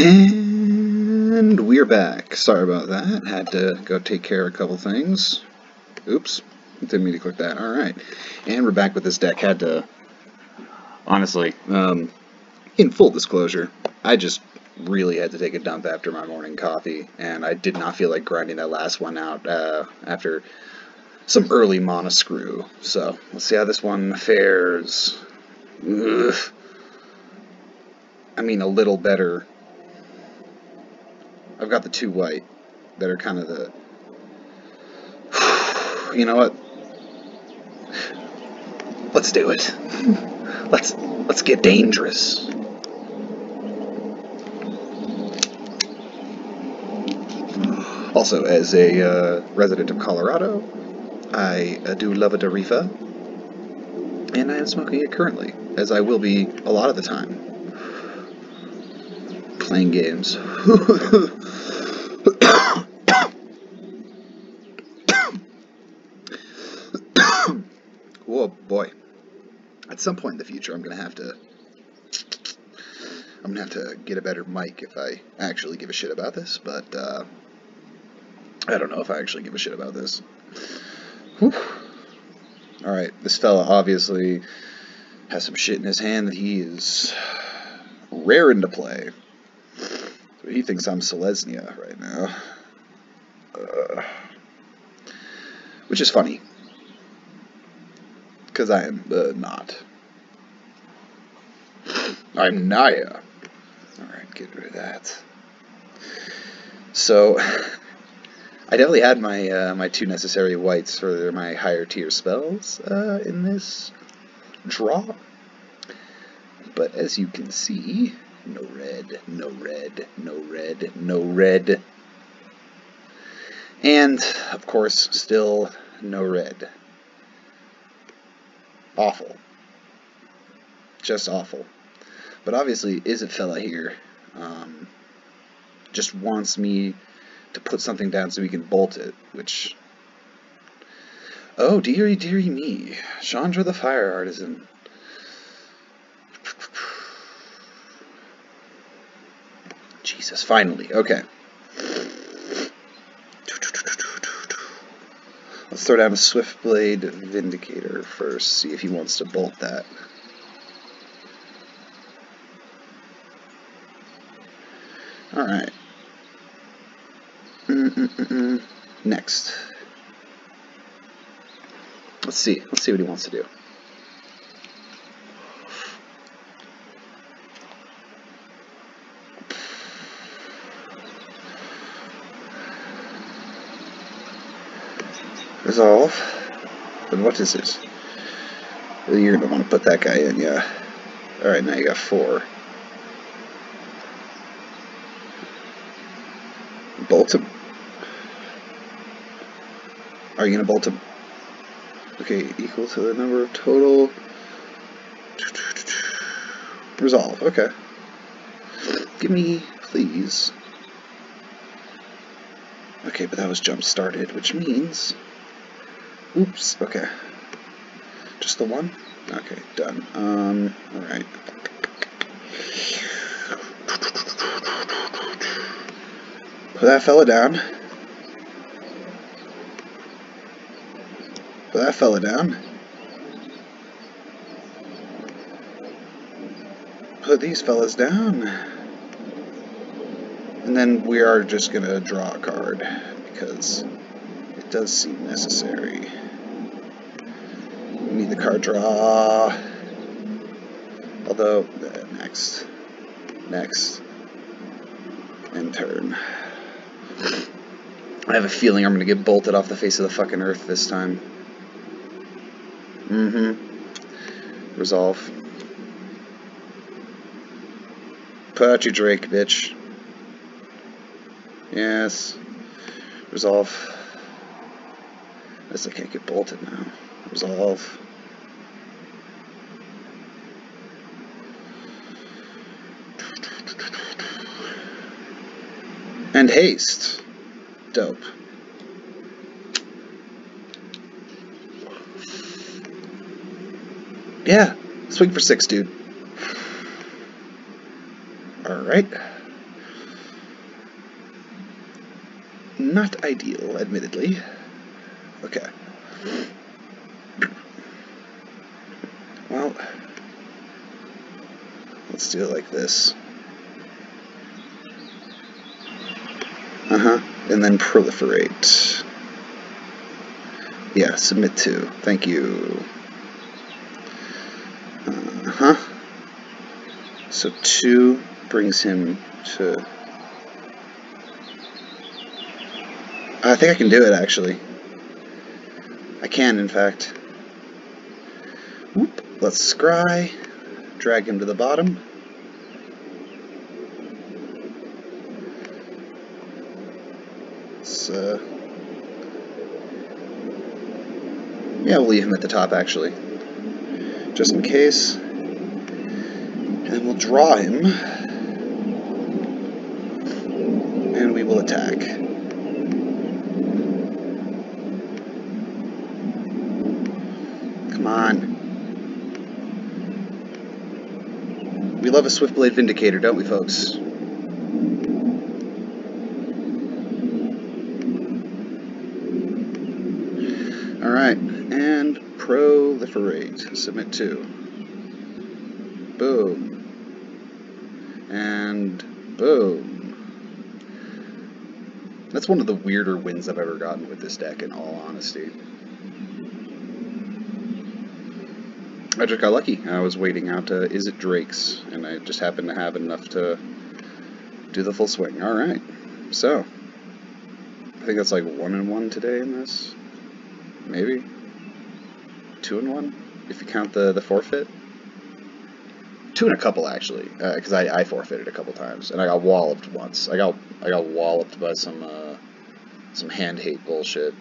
And we're back. Sorry about that. Had to go take care of a couple things. Oops. Didn't mean to click that. Alright. And we're back with this deck. Had to... Honestly, um, in full disclosure, I just really had to take a dump after my morning coffee, and I did not feel like grinding that last one out uh, after some early mana screw. So, let's see how this one fares. Ugh. I mean, a little better I've got the two white that are kind of the... You know what? Let's do it. Let's let's get dangerous. Also, as a uh, resident of Colorado, I uh, do love a Darifa, and I am smoking it currently, as I will be a lot of the time playing games. Whoa, boy. At some point in the future, I'm going to have to... I'm to have to get a better mic if I actually give a shit about this, but, uh, I don't know if I actually give a shit about this. Alright, this fella obviously has some shit in his hand that he is raring to play. He thinks I'm Selesnya right now. Uh, which is funny. Because I am uh, not. I'm Naya. Alright, get rid of that. So, I definitely had my uh, my two necessary whites for my higher tier spells uh, in this draw. But as you can see, no red, no red, no red, no red. And, of course, still no red awful. Just awful. But obviously, is a fella here um, just wants me to put something down so we can bolt it, which... Oh, dearie, dearie me. Chandra the Fire Artisan. Jesus, finally. Okay. Let's throw down a Swiftblade Vindicator first, see if he wants to bolt that. Alright. Next. Let's see. Let's see what he wants to do. Resolve. But what is this? You're going to want to put that guy in, yeah. Alright, now you got four. Bolt him. Are you going to bolt him? Okay, equal to the number of total. Resolve, okay. Give me, please. Okay, but that was jump started, which means Oops, okay. Just the one? Okay, done. Um, alright. Put that fella down. Put that fella down. Put these fellas down. And then we are just gonna draw a card because it does seem necessary need the card draw. Although, next. Next. And turn. I have a feeling I'm going to get bolted off the face of the fucking earth this time. Mm-hmm. Resolve. Put out your Drake, bitch. Yes. Resolve. I guess I can't get bolted now. Resolve. and haste. Dope. Yeah, swing for six, dude. Alright. Not ideal, admittedly. Okay. Well, let's do it like this. And then proliferate. Yeah, submit to. Thank you. Uh-huh. So two brings him to... I think I can do it, actually. I can, in fact. Whoop. Let's scry. Drag him to the bottom. Uh... Yeah, we'll leave him at the top, actually. Just in case. And we'll draw him. And we will attack. Come on. We love a Swiftblade Vindicator, don't we, folks? Alright, and proliferate. Submit to. Boom. And boom. That's one of the weirder wins I've ever gotten with this deck, in all honesty. I just got lucky. I was waiting out uh, it Drakes, and I just happened to have enough to do the full swing. Alright, so, I think that's like one and one today in this. Maybe? Two and one, if you count the, the forfeit. Two and a couple, actually, because uh, I, I forfeited a couple times, and I got walloped once. I got I got walloped by some uh, some hand hate bullshit.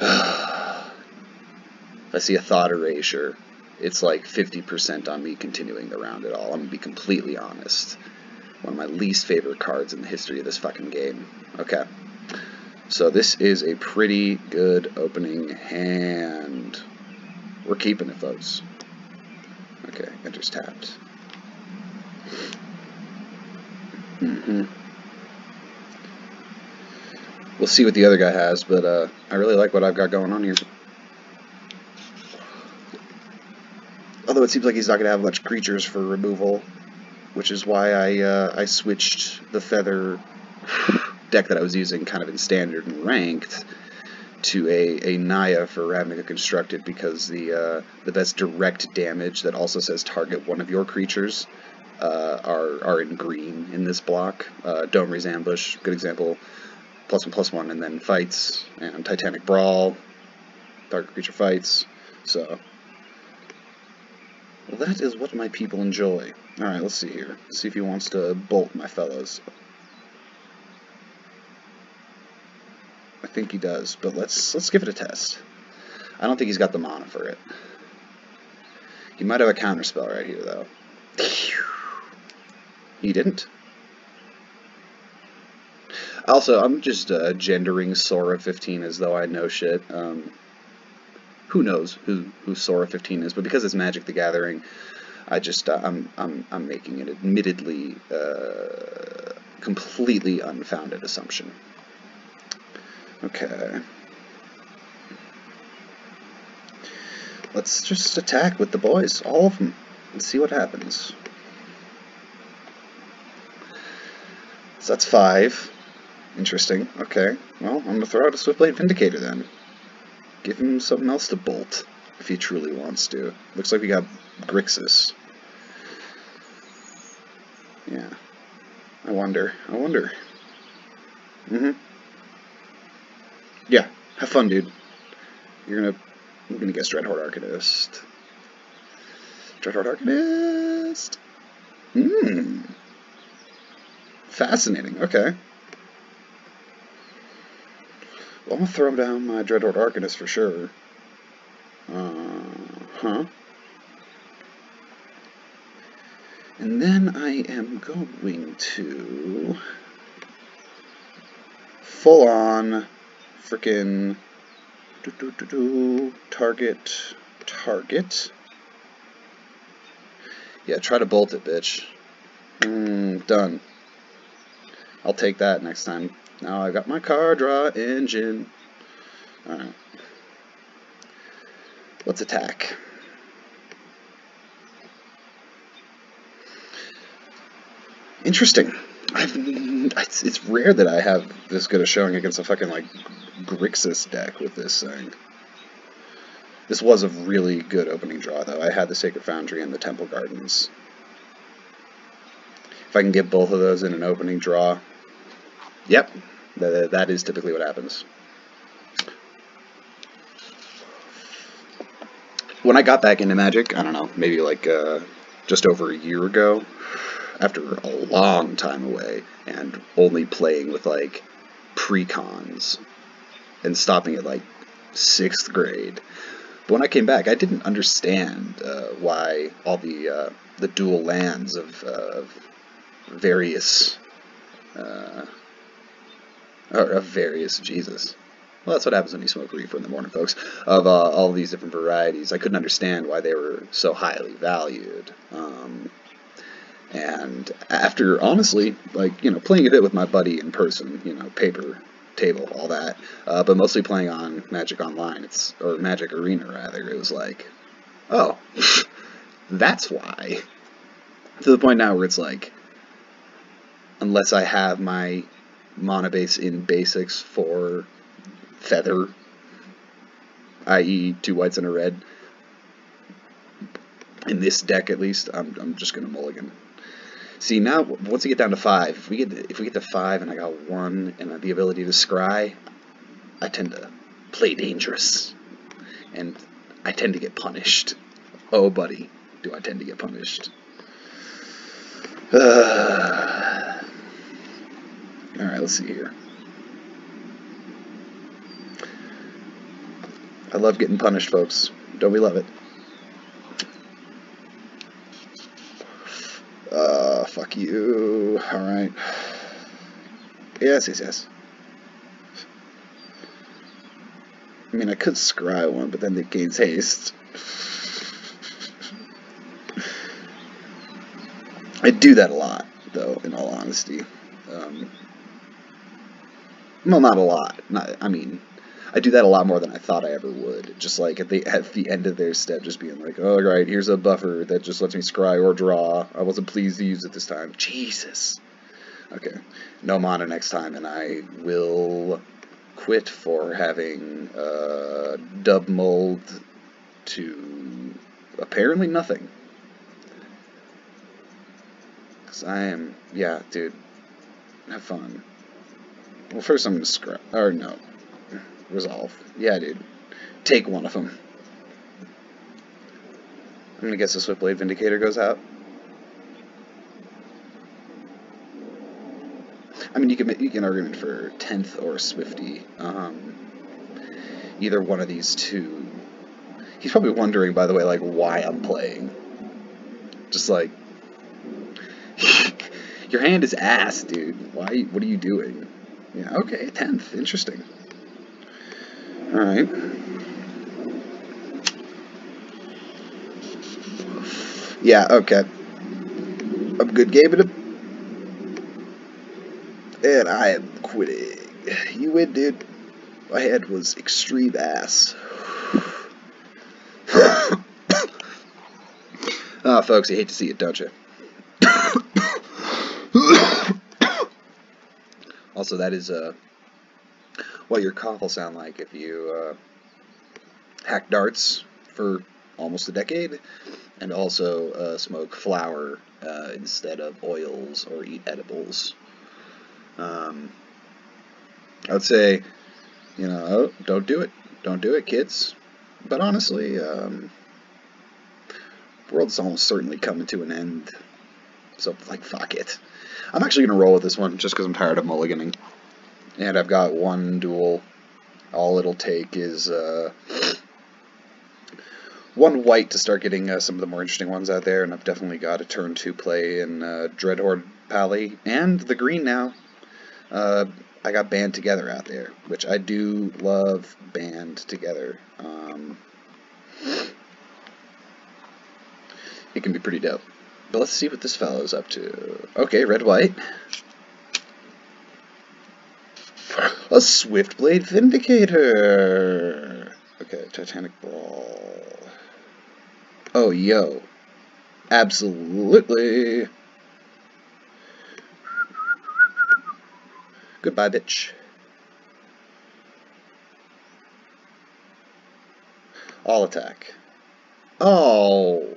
If I see a thought erasure, it's like 50% on me continuing the round at all. I'm to be completely honest. One of my least favorite cards in the history of this fucking game. Okay. So this is a pretty good opening hand. We're keeping it, folks. Okay, enters tapped. Mm-hmm. We'll see what the other guy has, but uh, I really like what I've got going on here. Although it seems like he's not going to have much creatures for removal, which is why I uh, I switched the feather deck that I was using kind of in standard and ranked to a, a Naya for Ravnica Constructed because the uh, the best direct damage that also says target one of your creatures uh, are, are in green in this block. Uh, Domri's Ambush, good example, plus one plus one, and then fights, and Titanic Brawl, target creature fights, so well, that is what my people enjoy. Alright, let's see here. See if he wants to bolt my fellows. Think he does, but let's let's give it a test. I don't think he's got the mana for it. He might have a counterspell right here, though. He didn't. Also, I'm just uh, gendering Sora 15 as though I know shit. Um, who knows who who Sora 15 is, but because it's Magic the Gathering, I just uh, I'm I'm I'm making an admittedly uh, completely unfounded assumption. Okay. Let's just attack with the boys, all of them, and see what happens. So that's five. Interesting. Okay. Well, I'm going to throw out a Swiftblade Vindicator then. Give him something else to bolt, if he truly wants to. Looks like we got Grixis. Yeah. I wonder. I wonder. Mm-hmm. Yeah. Have fun, dude. You're gonna... I'm gonna guess Dreadhorde Arcanist. Dreadhorde Arcanist! Hmm. Fascinating. Okay. Well, I'm to throw down my Dreadhorde Arcanist for sure. Uh-huh. And then I am going to full on freaking target target. Yeah, try to bolt it, bitch. Mm, done. I'll take that next time. Now I got my car draw engine. Alright. Let's attack. Interesting. I've, it's, it's rare that I have this good a showing against a fucking, like, Grixis deck with this thing. This was a really good opening draw, though. I had the Sacred Foundry and the Temple Gardens. If I can get both of those in an opening draw, yep, that, that is typically what happens. When I got back into Magic, I don't know, maybe like uh, just over a year ago, after a long time away, and only playing with like pre-cons, and stopping at like sixth grade, but when I came back, I didn't understand uh, why all the uh, the dual lands of uh, various uh, or of various Jesus. Well, that's what happens when you smoke reefer in the morning, folks. Of uh, all these different varieties, I couldn't understand why they were so highly valued. Um, and after, honestly, like, you know, playing a bit with my buddy in person, you know, paper table, all that, uh, but mostly playing on Magic Online, it's or Magic Arena rather. It was like, oh, that's why. To the point now where it's like, unless I have my mana base in basics for feather, i.e., two whites and a red. In this deck, at least, I'm I'm just gonna mulligan. See now, once we get down to five, if we get to, if we get to five and I got one and the ability to scry, I tend to play dangerous, and I tend to get punished. Oh, buddy, do I tend to get punished? Uh, all right, let's see here. I love getting punished, folks. Don't we love it? Uh, fuck you. Alright. Yes, yes, yes. I mean, I could scry one, but then it gains haste. I do that a lot, though, in all honesty. Um, well, not a lot. Not, I mean, I do that a lot more than I thought I ever would. Just like at the at the end of their step, just being like, "Oh, right, here's a buffer that just lets me scry or draw. I wasn't pleased to use it this time." Jesus. Okay, no mana next time, and I will quit for having uh, dub mold to apparently nothing. Cause I am, yeah, dude, have fun. Well, first I'm gonna scrap, or no, Resolve. Yeah, dude. Take one of them. I'm gonna guess the Swiftblade Vindicator goes out. I mean, you can make you can argument for tenth or Swifty. Um, either one of these two. He's probably wondering, by the way, like why I'm playing. Just like your hand is ass, dude. Why? What are you doing? Yeah. Okay. Tenth. Interesting. Alright. Yeah, okay. I'm good game it And I am quitting. You win, dude. My head was extreme ass. Ah, oh, folks, you hate to see it, don't you? also, that is, uh, what your cough will sound like if you uh, hack darts for almost a decade and also uh, smoke flour uh, instead of oils or eat edibles. Um, I would say, you know, don't do it. Don't do it, kids. But honestly, um, world's almost certainly coming to an end. So, like, fuck it. I'm actually going to roll with this one just because I'm tired of mulliganing and I've got one dual. All it'll take is uh, one white to start getting uh, some of the more interesting ones out there, and I've definitely got a turn two play in uh, Dreadhorde Pally, and the green now. Uh, I got Band Together out there, which I do love Band Together. Um, it can be pretty dope. But let's see what this fellow's up to. Okay, red-white. A Swiftblade Vindicator! Okay, Titanic Brawl. Oh, yo. Absolutely! Goodbye, bitch. All attack. Oh!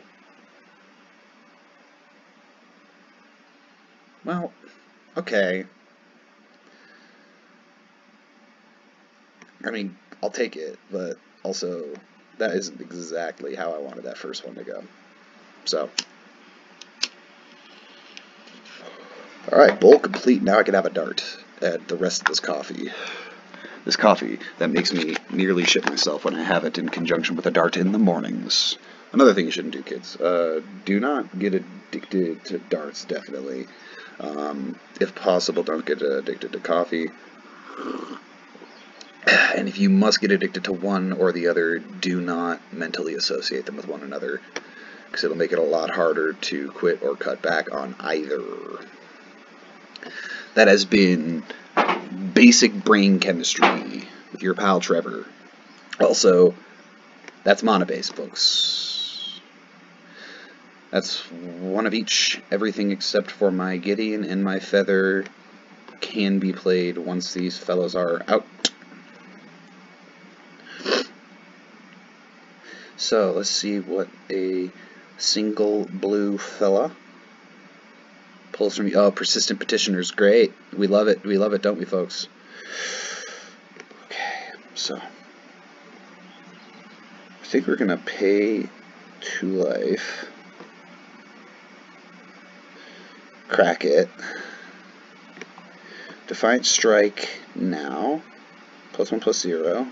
Well, okay. I mean, I'll take it, but also, that isn't exactly how I wanted that first one to go. So. Alright, bowl complete. Now I can have a dart at the rest of this coffee. This coffee that makes me nearly shit myself when I have it in conjunction with a dart in the mornings. Another thing you shouldn't do, kids. Uh, do not get addicted to darts, definitely. Um, if possible, don't get addicted to coffee. And if you must get addicted to one or the other, do not mentally associate them with one another, because it'll make it a lot harder to quit or cut back on either. That has been basic brain chemistry with your pal Trevor. Also, that's mana base, folks. That's one of each. Everything except for my Gideon and my Feather can be played once these fellows are out. So let's see what a single blue fella pulls from you. Oh, persistent petitioners, great. We love it. We love it, don't we, folks? Okay, so I think we're gonna pay to life. Crack it. Defiant strike now. Plus one plus zero.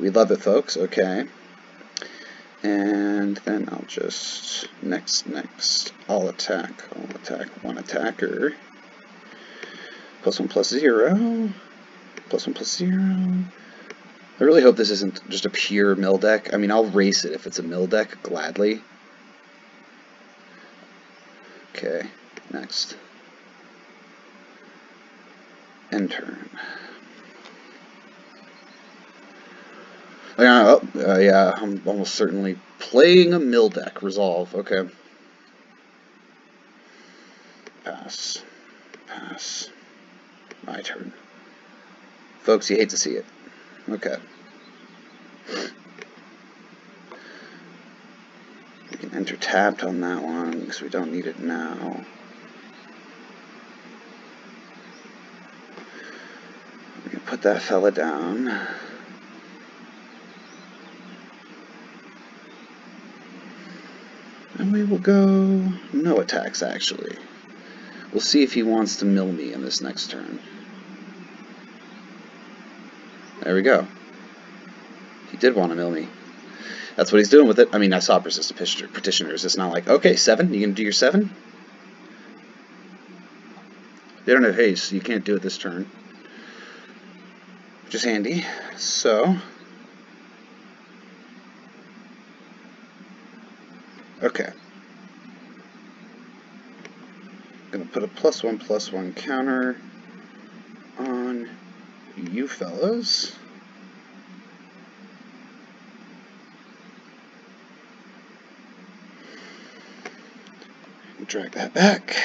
We love it, folks. Okay. And then I'll just, next, next, all attack, all attack, one attacker. Plus one plus zero, plus one plus zero. I really hope this isn't just a pure mill deck. I mean, I'll race it if it's a mill deck, gladly. Okay, next. End turn. Oh, uh, yeah, I'm almost certainly playing a mill deck. Resolve, okay. Pass. Pass. My turn. Folks, you hate to see it. Okay. We can enter tapped on that one because we don't need it now. We can put that fella down. And we will go no attacks, actually. We'll see if he wants to mill me in this next turn. There we go. He did want to mill me. That's what he's doing with it. I mean, I saw persistent petitioners. It's not like, okay, seven, you can do your seven? They don't have haste, so you can't do it this turn. Which is handy. So, Okay. I'm Gonna put a plus one plus one counter on you fellows. Drag that back.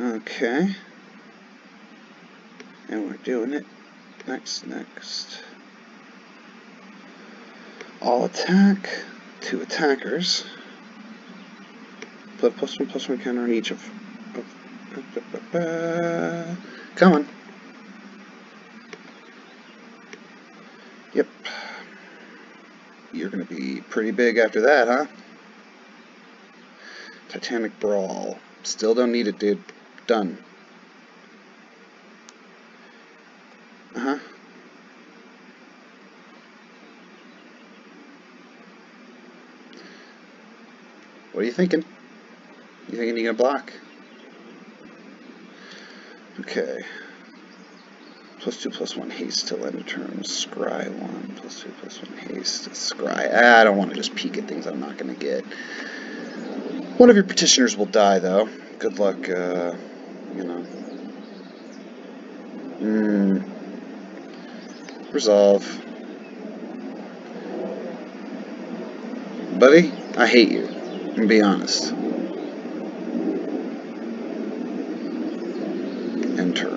Okay. And we're doing it. Next, next all attack, two attackers. Put plus one plus one counter on each of. of uh, come on. Yep. You're going to be pretty big after that, huh? Titanic Brawl. Still don't need it, dude. Done. Uh-huh. What are you thinking? You thinking you're gonna block? Okay. Plus two plus one haste till end of turn. Scry one. Plus two plus one haste. Scry. I don't want to just peek at things I'm not gonna get. One of your petitioners will die though. Good luck, uh, you know, Mm. Resolve. Buddy, I hate you. And be honest. Enter.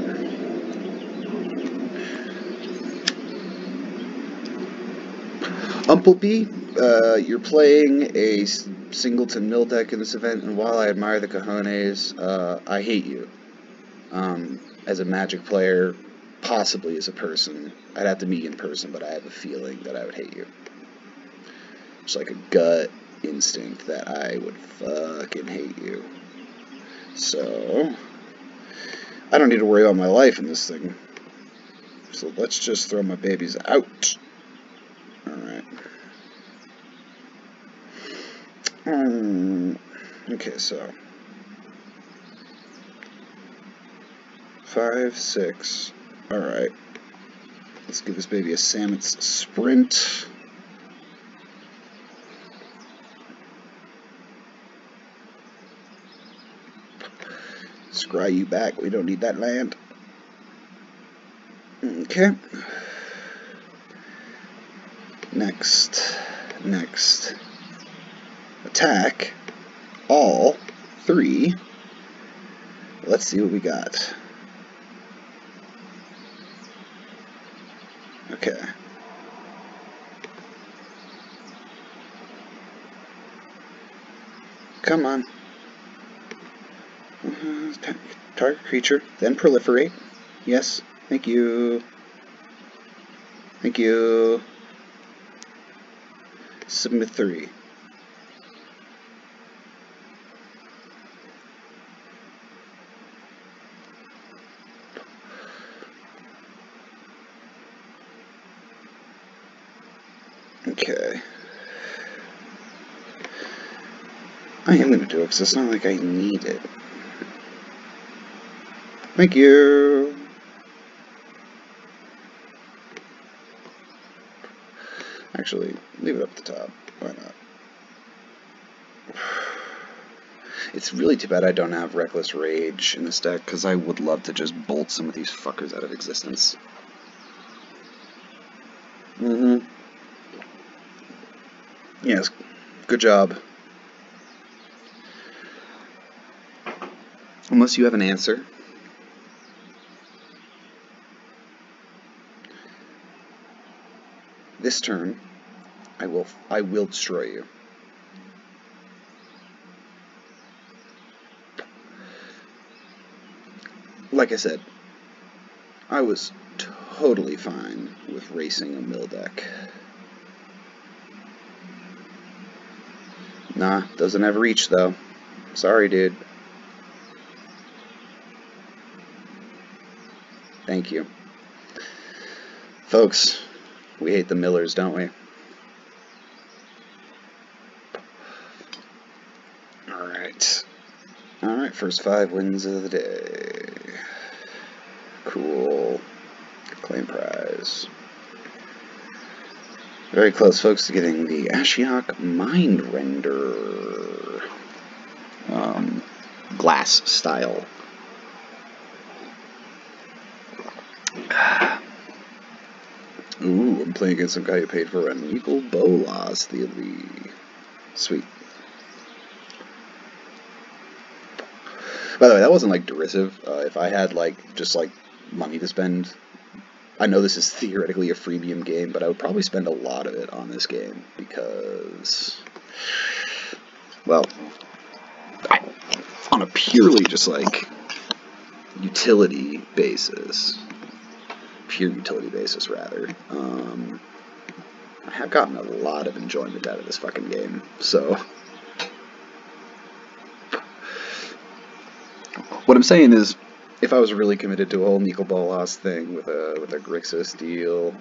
Umpleby, uh, you're playing a singleton mill deck in this event, and while I admire the cojones, uh, I hate you. Um, as a Magic player, possibly as a person. I'd have to meet you in person, but I have a feeling that I would hate you. It's like a gut instinct that I would fucking hate you. So, I don't need to worry about my life in this thing. So let's just throw my babies out. Alright. Um, okay, so. Five, six. Alright. Let's give this baby a Samut's Sprint. Scry you back. We don't need that land. Okay. Next. Next. Attack. All three. Let's see what we got. Okay. Come on. Target creature, then proliferate. Yes, thank you. Thank you. Submit 3. Okay. I am going to do it because it's not like I need it. Thank you. Actually, leave it up at the top. Why not? It's really too bad I don't have Reckless Rage in this deck, because I would love to just bolt some of these fuckers out of existence. Mm-hmm. Yes, good job. Unless you have an answer. This turn, I will I will destroy you. Like I said, I was totally fine with racing a mill deck. Nah, doesn't have reach though. Sorry, dude. Thank you. Folks, we hate the Millers, don't we? Alright. Alright, first five wins of the day. Cool. Claim prize. Very close, folks, to getting the Ashiok Mind Render um, glass style. Ooh, I'm playing against some guy who paid for an Nicol Bolas the Elite. Sweet. By the way, that wasn't like derisive. Uh, if I had like just like money to spend, I know this is theoretically a freemium game, but I would probably spend a lot of it on this game because, well, on a purely just like utility basis, pure utility basis rather, um, I have gotten a lot of enjoyment out of this fucking game. So, what I'm saying is, if I was really committed to a whole Nicol Bolas thing with a with a Grixis deal,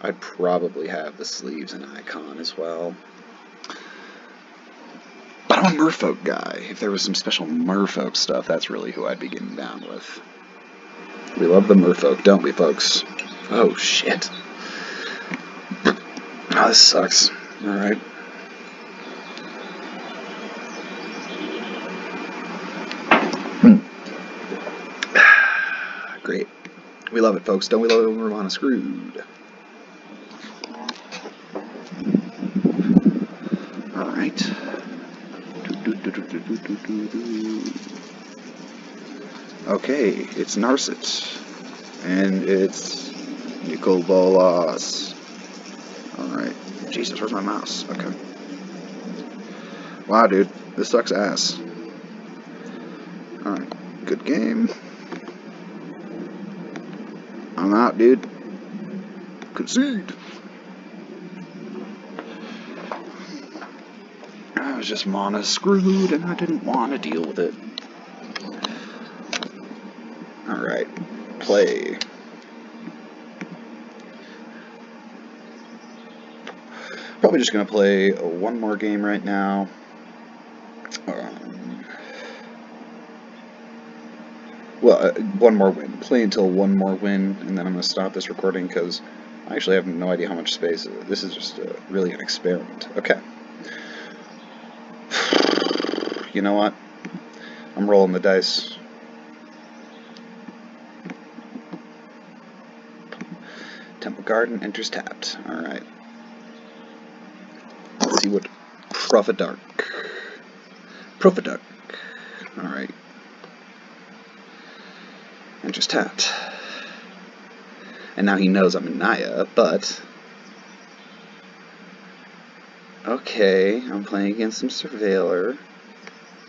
I'd probably have the sleeves and icon as well. But I'm a Merfolk guy. If there was some special Merfolk stuff, that's really who I'd be getting down with. We love the Merfolk, don't we, folks? Oh, shit. Oh, this sucks. Alright. Great. We love it, folks? Don't we love it when we're on a screwed? Alright. Okay, it's Narset. And it's Nicol Bolas. Alright. Jesus, where's my mouse? Okay. Wow, dude. This sucks ass. Alright. Good game. I'm out, dude. Concede. I was just mana screwed and I didn't want to deal with it. Alright. Play. Probably just going to play one more game right now. Um, well, uh, one more win. Play until one more win, and then I'm going to stop this recording because I actually have no idea how much space. This is just a, really an experiment. Okay. You know what? I'm rolling the dice. Temple Garden enters tapped. Alright see what Prophet Dark. Prophet Dark. Alright. And just tapped. And now he knows I'm in Naya, but... Okay, I'm playing against some Surveiller.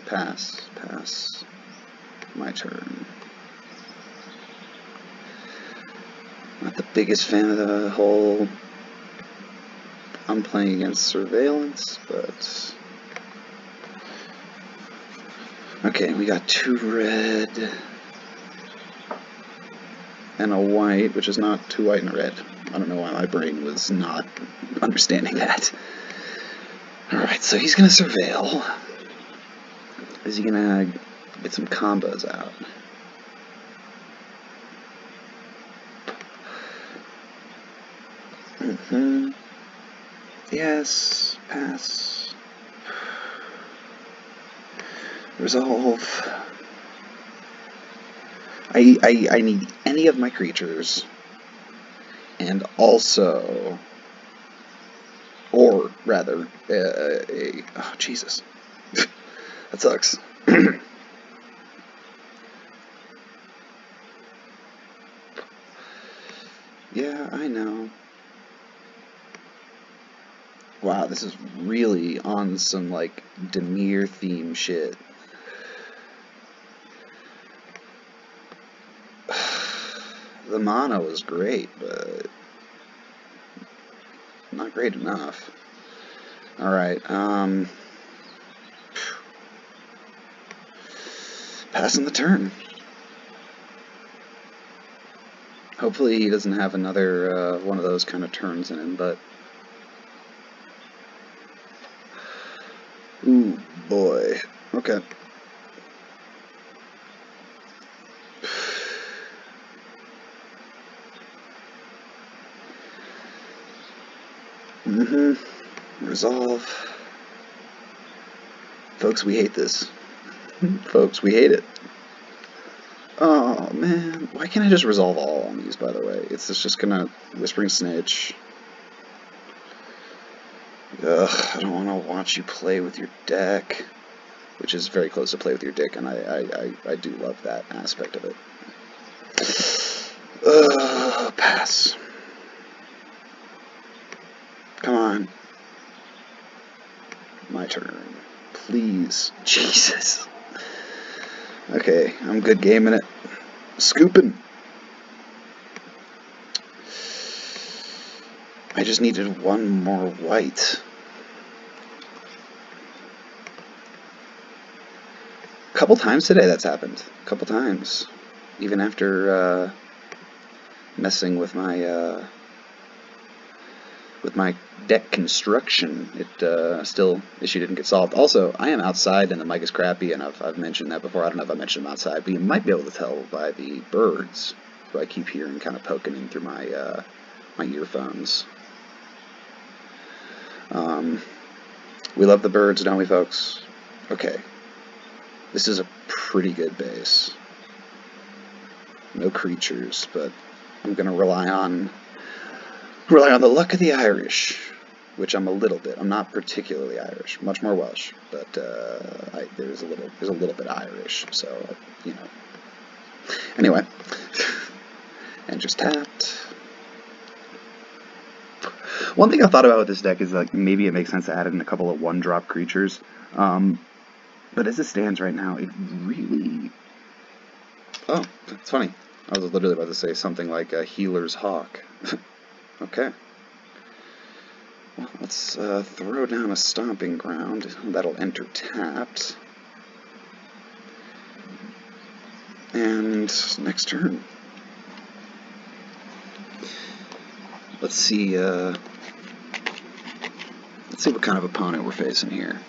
Pass, pass. My turn. Not the biggest fan of the whole I'm playing against surveillance, but... Okay, we got two red and a white, which is not two white and a red. I don't know why my brain was not understanding that. Alright, so he's gonna surveil. Is he gonna get some combos out? Mm-hmm. Yes, pass. Resolve. I, I, I need any of my creatures. And also, or rather, uh, a, oh Jesus, that sucks. yeah, I know. Wow, this is really on some, like, Dimir theme shit. the mana was great, but not great enough. Alright, um... Passing the turn. Hopefully he doesn't have another uh, one of those kind of turns in him, but Ooh, boy. Okay. Mm-hmm. Resolve. Folks, we hate this. Folks, we hate it. Oh, man. Why can't I just resolve all on these, by the way? It's just gonna Whispering Snitch. Ugh, I don't want to watch you play with your deck, which is very close to play with your dick, and I, I, I, I do love that aspect of it. Ugh, pass. Come on. My turn. Please. Jesus. Okay, I'm good gaming it. Scooping. I just needed one more white. Couple times today that's happened. A couple times. Even after uh, messing with my uh, with my deck construction, it uh, still issue didn't get solved. Also, I am outside and the mic is crappy, and I've, I've mentioned that before. I don't know if I mentioned them outside, but you might be able to tell by the birds who I keep hearing kind of poking in through my uh, my earphones. Um, we love the birds, don't we, folks? Okay. This is a pretty good base. No creatures, but I'm going to rely on rely on the luck of the Irish, which I'm a little bit. I'm not particularly Irish, much more Welsh, but uh, I, there's a little there's a little bit Irish, so you know. Anyway, and just tapped. One thing I thought about with this deck is like maybe it makes sense to add in a couple of one-drop creatures, um, but as it stands right now, it really. Oh, that's funny. I was literally about to say something like a healer's hawk. okay. Well, let's uh, throw down a stomping ground. That'll enter tapped. And next turn. Let's see. Uh, let's see what kind of opponent we're facing here.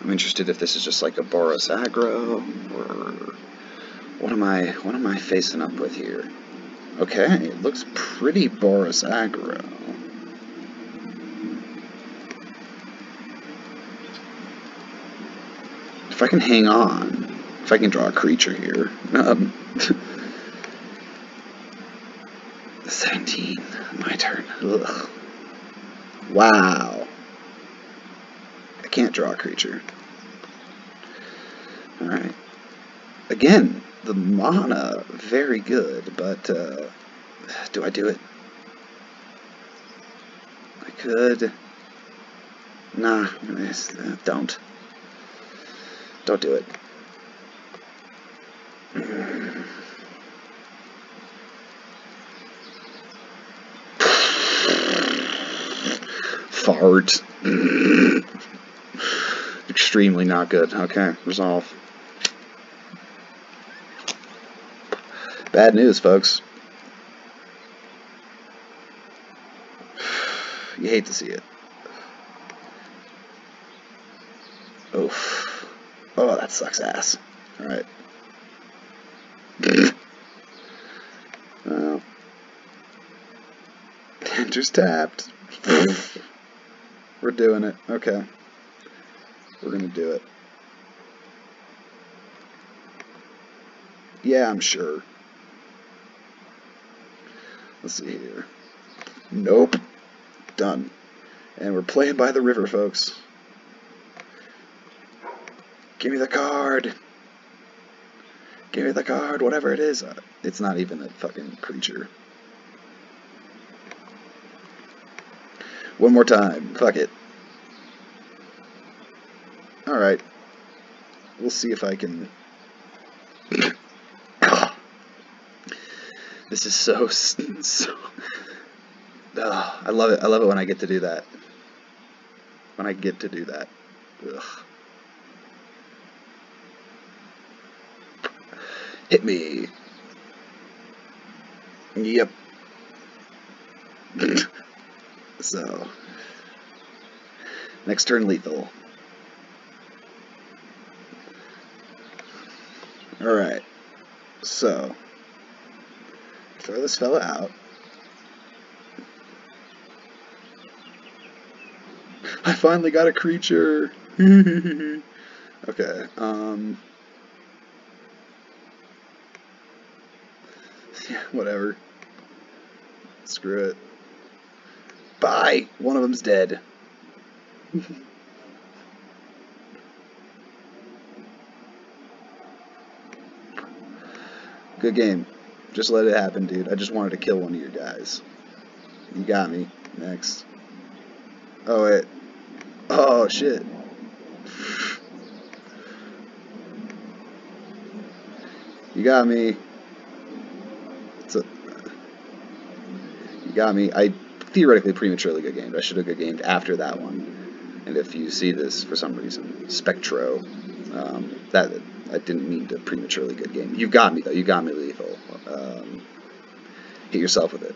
I'm interested if this is just like a Boros aggro or what am I what am I facing up with here? Okay, it looks pretty Boros aggro. If I can hang on, if I can draw a creature here. Um, 17, my turn. Ugh. Wow. Draw creature. Alright. Again, the mana, very good, but uh, do I do it? I could. Nah, uh, don't. Don't do it. Fart. Extremely not good. Okay, resolve. Bad news, folks. You hate to see it. Oof. Oh, that sucks ass. Alright. well. Enter's tapped. We're doing it. Okay. We're gonna do it. Yeah, I'm sure. Let's see here. Nope. Done. And we're playing by the river, folks. Give me the card. Give me the card, whatever it is. Uh, it's not even a fucking creature. One more time. Fuck it. Alright. We'll see if I can This is so so. Oh, I love it. I love it when I get to do that. When I get to do that. Ugh. Hit me. Yep. so. Next turn lethal. Alright. So throw this fella out. I finally got a creature. okay, um... Yeah, whatever. Screw it. Bye! One of them's dead. Good game. Just let it happen, dude. I just wanted to kill one of your guys. You got me. Next. Oh, wait. Oh, shit. You got me. A, you got me. I theoretically prematurely good gamed. I should have good gamed after that one. And if you see this for some reason, Spectro, um, that I didn't mean to prematurely good game. You got me though. You got me lethal. Um, hit yourself with it.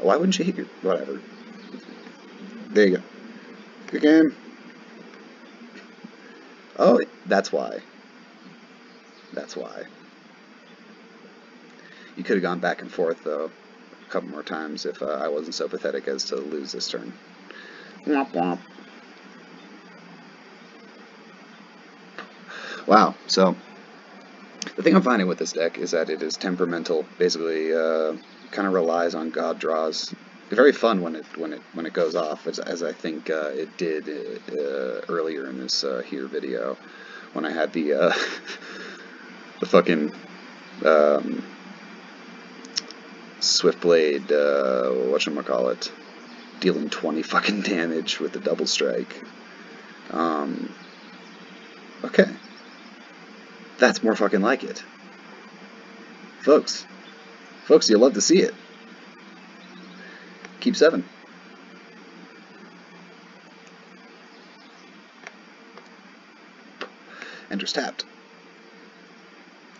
Why wouldn't you hit your whatever? There you go. Good game. Oh, that's why. That's why. You could have gone back and forth though a couple more times if uh, I wasn't so pathetic as to lose this turn. Womp womp. Wow, so The thing I'm finding with this deck is that it is temperamental. Basically, uh, kind of relies on god draws. Very fun when it when it when it goes off, as, as I think uh, it did uh, earlier in this uh, here video, when I had the uh, the fucking um, Swiftblade, uh, it? dealing 20 fucking damage with the double strike. Um, okay. That's more fucking like it. Folks. Folks, you'll love to see it. Keep seven. Enters tapped.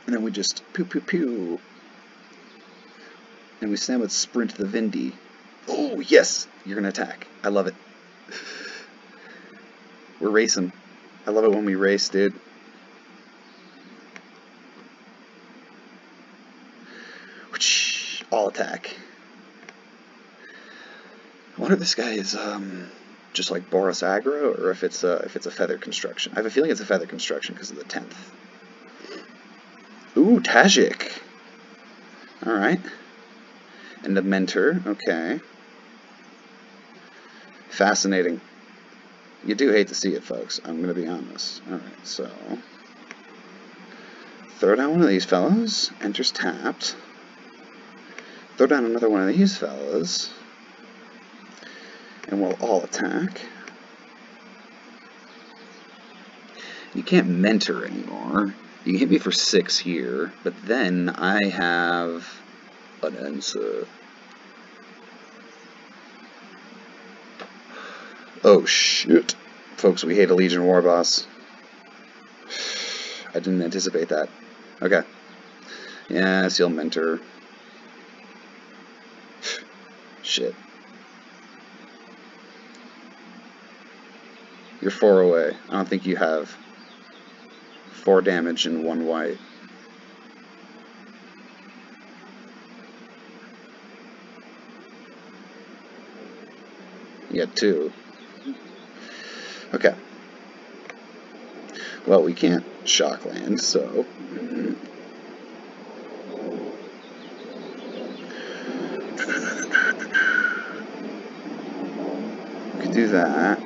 And then we just pew pew pew. And we stand with sprint the Vindy. Oh, yes! You're gonna attack. I love it. We're racing. I love it when we race, dude. All attack. I wonder if this guy is um, just like Boros aggro, or if it's a, if it's a feather construction. I have a feeling it's a feather construction because of the tenth. Ooh, Tajic. All right. And the mentor. Okay. Fascinating. You do hate to see it, folks. I'm going to be honest. Alright, so... Throw down one of these fellows. Enters tapped. Throw down another one of these fellows. And we'll all attack. You can't mentor anymore. You can hit me for six here, but then I have an answer. Oh shoot. Folks, we hate a Legion Warboss. I didn't anticipate that. Okay. Yeah, Seal Mentor. Shit. You're four away. I don't think you have four damage and one white. You got two. Okay. Well, we can't shock land, so... We could do that.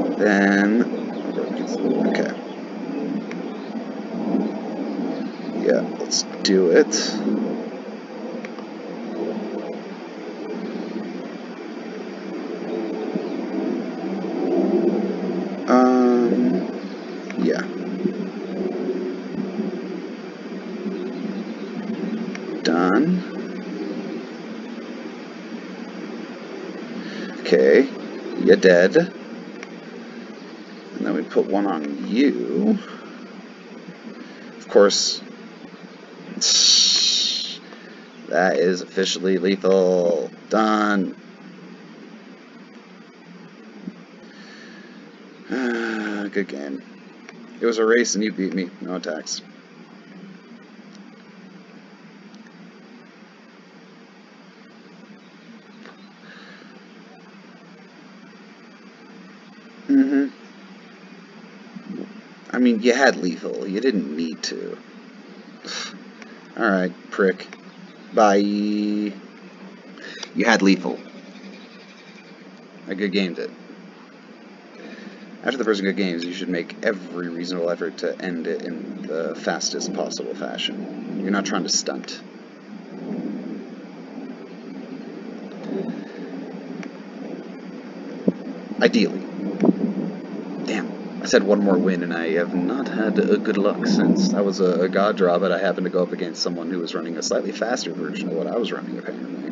And then... Okay. Yeah, let's do it. Um yeah. Done. Okay, you're dead. And then we put one on you. Of course, that is officially lethal. Done. Good game. It was a race and you beat me. No attacks. Mm-hmm. I mean, you had lethal. You didn't need to. Alright, prick. Bye. You had lethal. I good gamed it. After the first good games, you should make every reasonable effort to end it in the fastest possible fashion. You're not trying to stunt. Ideally. I said one more win, and I have not had a good luck since. That was a, a god draw, but I happened to go up against someone who was running a slightly faster version of what I was running, apparently.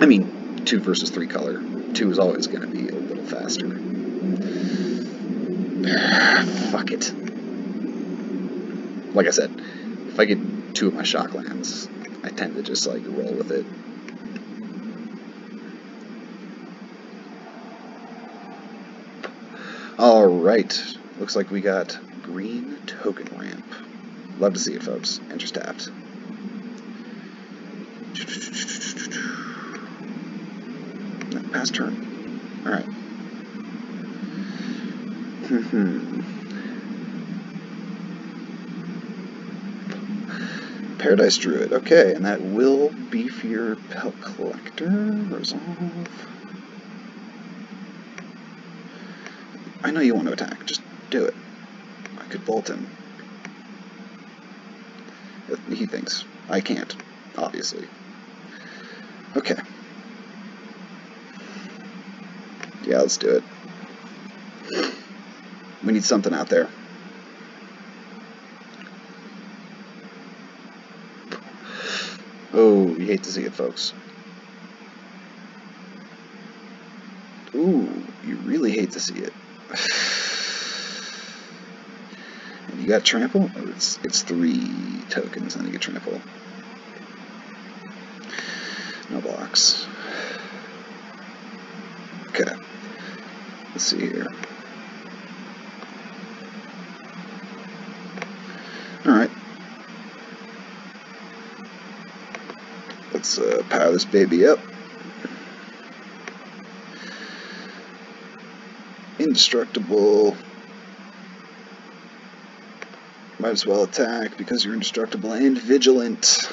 I mean, two versus three color. Two is always going to be a little faster. Fuck it. Like I said, if I get two of my shock lands, I tend to just like roll with it. right, looks like we got green token ramp. Love to see it, folks. Interest tapped. No, past turn. All right. Hmm. Paradise Druid. Okay, and that will beefier Pelt Collector. Resolve. I know you want to attack, just do it. I could bolt him. He thinks. I can't, obviously. Okay. Yeah, let's do it. We need something out there. Oh, you hate to see it, folks. Ooh, you really hate to see it. You got trample? Oh, it's it's three tokens, and you get trample. No blocks. Okay. Let's see here. Alright. Let's uh, power this baby up. Indestructible. Might as well attack because you're indestructible and vigilant.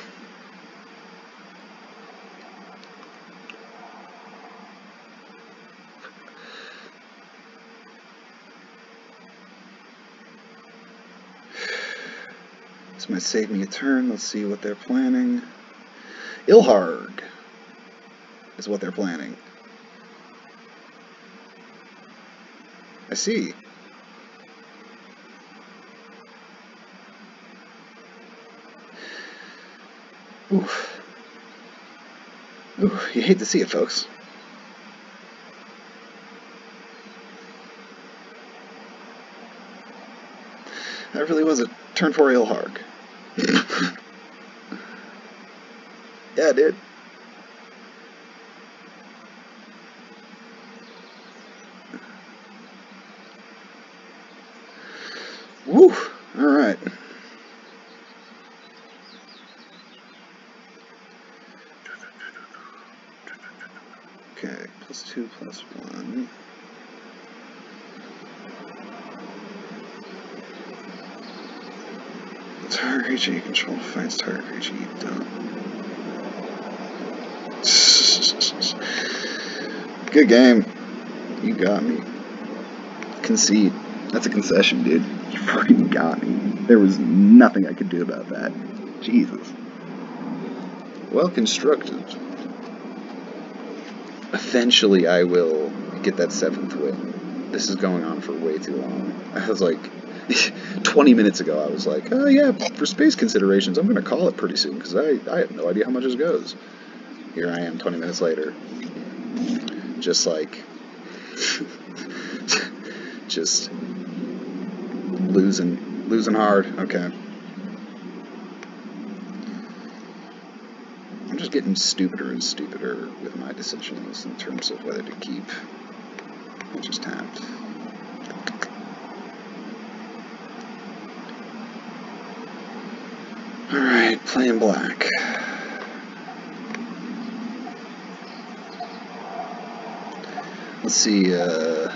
This might save me a turn. Let's see what they're planning. Ilharg is what they're planning. I see. Oof. Ooh, you hate to see it, folks. That really was a turn for Ilharg. yeah, dude. Woo! Alright. Okay, plus two, plus one. Target creature you control finds target creature you don't. Good game. You got me. Concede. That's a concession, dude. You fucking got me. There was nothing I could do about that. Jesus. Well constructed. Eventually I will get that seventh win. This is going on for way too long. I was like, 20 minutes ago I was like, oh yeah, for space considerations, I'm going to call it pretty soon because I, I have no idea how much this goes. Here I am 20 minutes later. Just like, just losing, losing hard. Okay. I'm just getting stupider and stupider with my decisions in terms of whether to keep. I just tapped. Alright, playing black. Let's see, uh,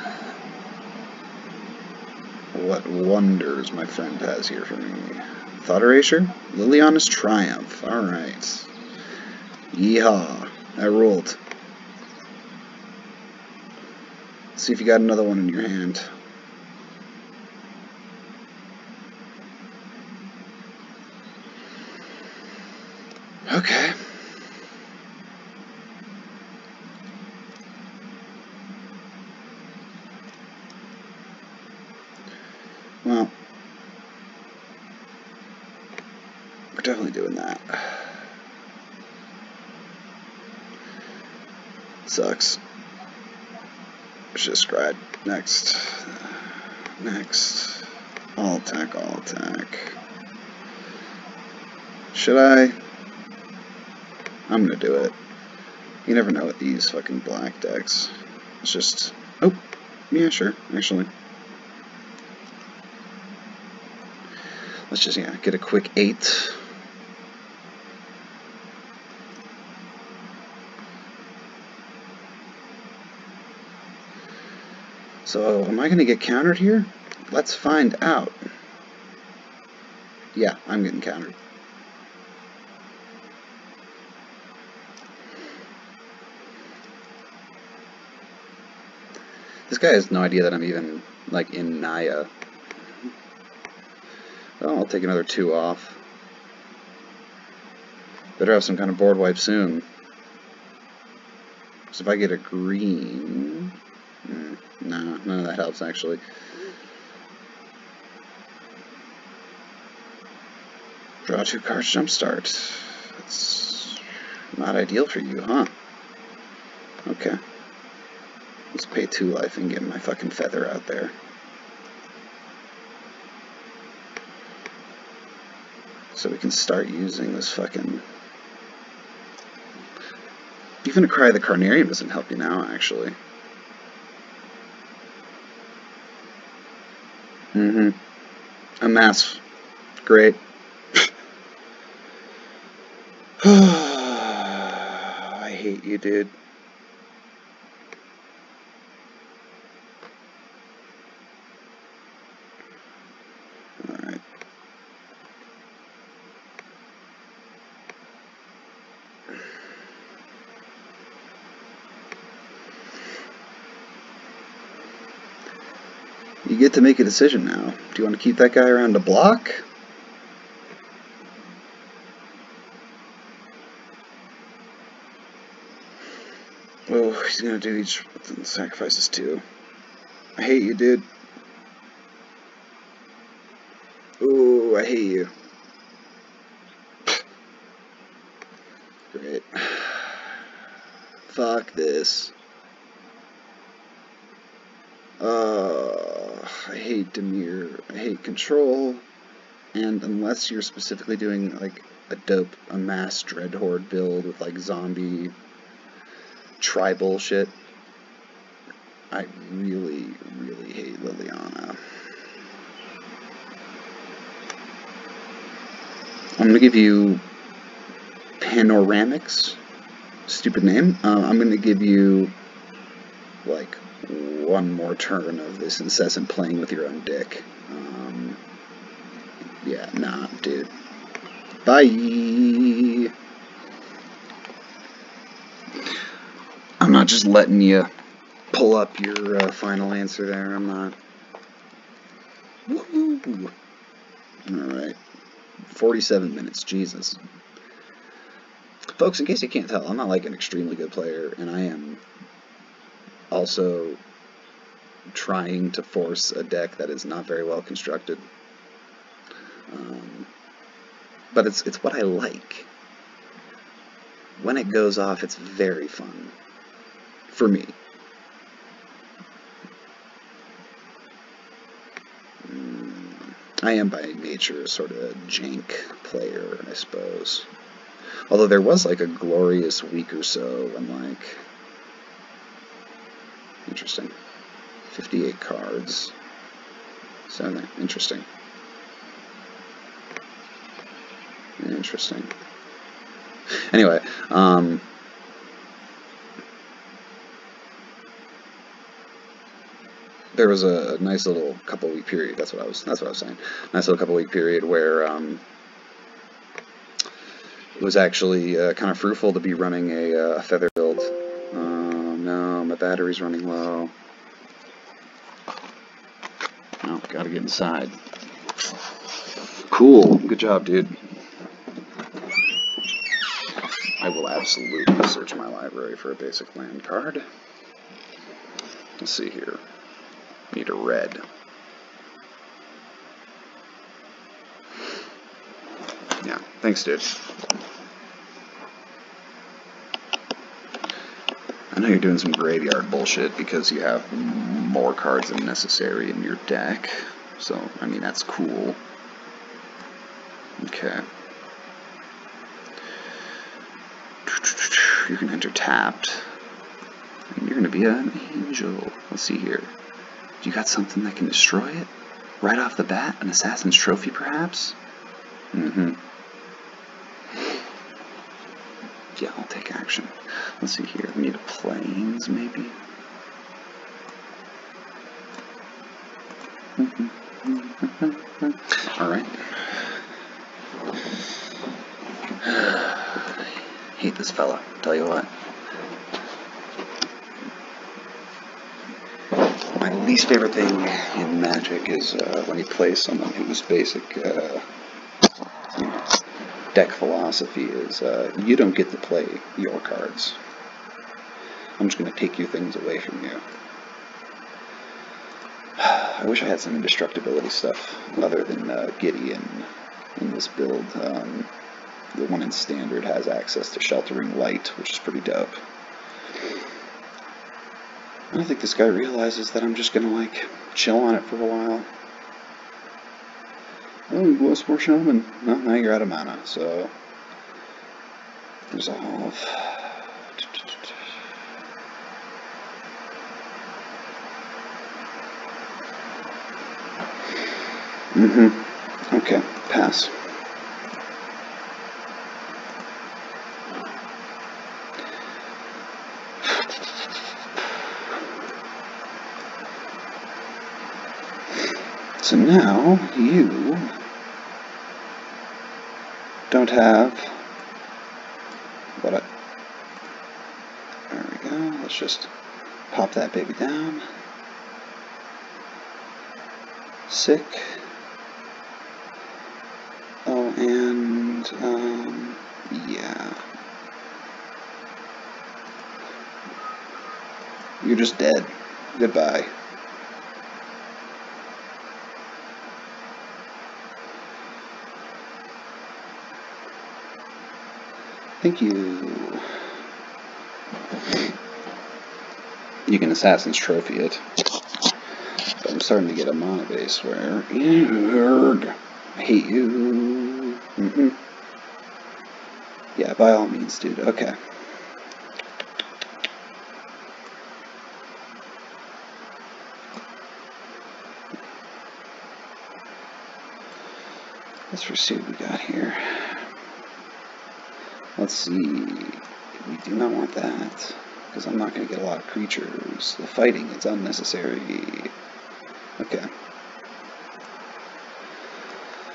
what wonders my friend has here for me. Thought Erasure? Liliana's Triumph. Alright. Yeehaw. I rolled. Let's see if you got another one in your hand. Okay. Well, we're definitely doing that. Sucks. Just right. Next. Next. All attack, all attack. Should I? I'm gonna do it. You never know with these fucking black decks. It's just... Oh, yeah, sure, actually. Let's just, yeah, get a quick 8. So am I going to get countered here? Let's find out. Yeah, I'm getting countered. This guy has no idea that I'm even, like, in Naya. Well, I'll take another two off. Better have some kind of board wipe soon. Because if I get a green... Mm, nah, none of that helps, actually. Draw two cards, jumpstart. That's not ideal for you, huh? Okay. Let's pay two life and get my fucking feather out there. So we can start using this fucking... Even a Cry of the Carnarium doesn't help you now, actually. Mm-hmm. A mass. Great. I hate you, dude. Alright. You get to make a decision now. Do you want to keep that guy around to block? Oh, he's gonna do each sacrifices too. I hate you, dude. Ooh, I hate you. Great. Fuck this. Uh, Hate I hate Control. And unless you're specifically doing like a dope, amass Dreadhorde build with like zombie tribal shit. I really, really hate Liliana. I'm to give you Panoramics. Stupid name. Uh, I'm to give you, like, one more turn of this incessant playing with your own dick. Um, yeah, nah, dude. Bye! I'm not just letting you pull up your uh, final answer there. I'm not. Alright. 47 minutes. Jesus. Folks, in case you can't tell, I'm not like an extremely good player, and I am also trying to force a deck that is not very well constructed. Um, but it's it's what I like. When it goes off, it's very fun for me. Mm, I am by nature sort of a jank player, I suppose. Although there was like a glorious week or so when like... Interesting. 58 cards. So, interesting. Interesting. Anyway, um, there was a nice little couple week period. That's what I was. That's what I was saying. Nice little couple week period where um, it was actually uh, kind of fruitful to be running a, uh, a feather my battery's running low. Oh, gotta get inside. Cool. Good job, dude. I will absolutely search my library for a basic land card. Let's see here. Need a red. Yeah, thanks, dude. Know you're doing some graveyard bullshit because you have more cards than necessary in your deck. So, I mean, that's cool. Okay. You can enter tapped. And you're going to be an angel. Let's see here. You got something that can destroy it? Right off the bat? An assassin's trophy, perhaps? Mm-hmm. Yeah, I'll take action. Let's see here. We need a plains, maybe? Alright. Hate this fella, tell you what. My least favorite thing in Magic is uh, when you play someone whose basic uh, deck philosophy is uh, you don't get to play your cards. I'm just going to take your things away from you. I wish I had some indestructibility stuff other than uh, Gideon in this build. Um, the one in Standard has access to Sheltering Light, which is pretty dope. I don't think this guy realizes that I'm just gonna, like, chill on it for a while. Oh, you lost more shaman. No, now you're out of mana, so... Resolve. Mm-hmm. Okay, pass. So now you don't have what there we go, let's just pop that baby down. Sick. Oh, and, um, yeah. You're just dead. Goodbye. Thank you. You can Assassin's Trophy it. But I'm starting to get a mana base where... I hate you. -mm. Yeah, by all means, dude. Okay. Let's see what we got here. Let's see. We do not want that, because I'm not going to get a lot of creatures. The fighting is unnecessary. Okay.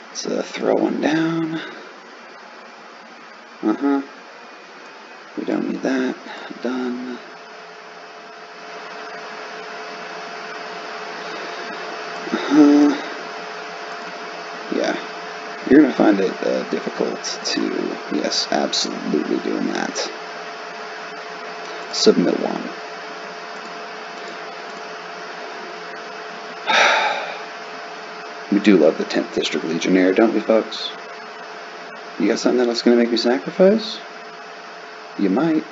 Let's uh, throw one down. Uh-huh. We don't need that. Done. Uh-huh. You're going to find it uh, difficult to, yes, absolutely doing that. Submit one. We do love the 10th District Legionnaire, don't we, folks? You got something that's going to make me sacrifice? You might.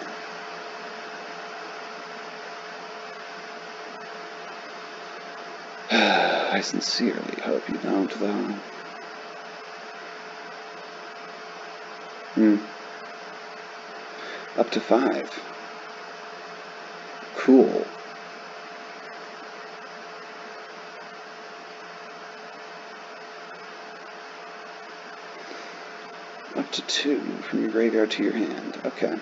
I sincerely hope you don't, though. Hmm. Up to five. Cool. Up to two from your graveyard to your hand. Okay.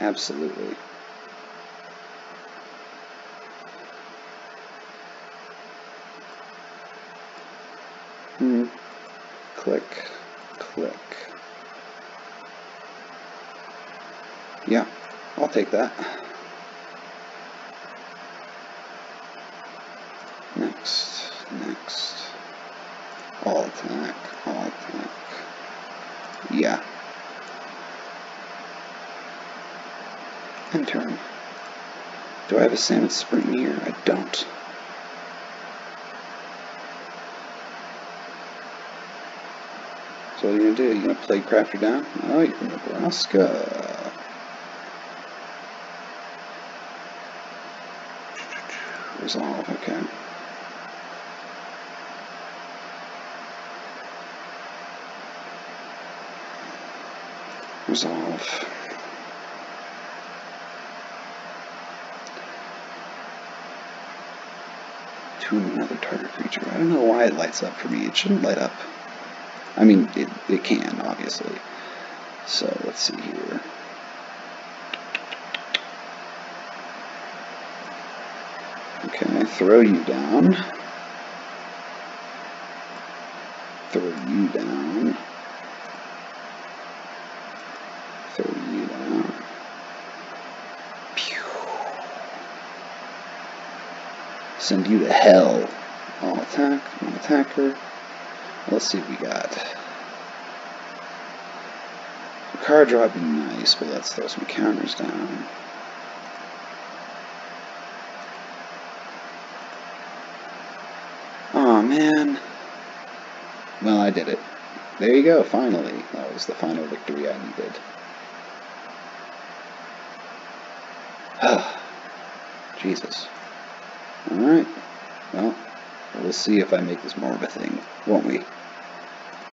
Absolutely. Hmm. Click click. Yeah, I'll take that. Next, next. All attack, all attack. Yeah. And turn. Do I have a Samut's Sprint here? I don't. So what are you to do? You're going to play Crafter down? Oh, you're Nebraska. Resolve, okay. Resolve. Tune another target creature. I don't know why it lights up for me. It shouldn't light up. I mean, it, it can, obviously. So, let's see here. Okay, throw you down. Throw you down. Throw you down. Pew. Send you to hell. All attack, one attacker. Let's see what we got. Card draw would be nice, but let's throw some counters down. oh, man. Well, I did it. There you go, finally. That was the final victory I needed. Jesus. Alright. Well, we'll see if I make this more of a thing, won't we?